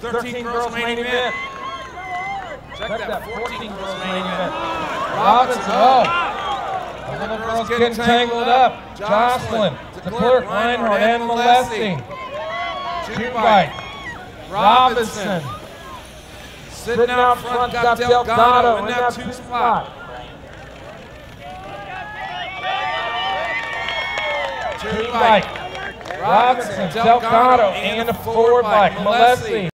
13 girls main event. Check that 14 girls main event. Robinson, oh. The little girls getting tangled up. Jocelyn, DeClerk, Reinhardt, and Molesting. Jukebite. Robinson. Sitting out front, got Delgado in that two spot. Two bike. Robinson, Delgado, and a four bike. Molesting.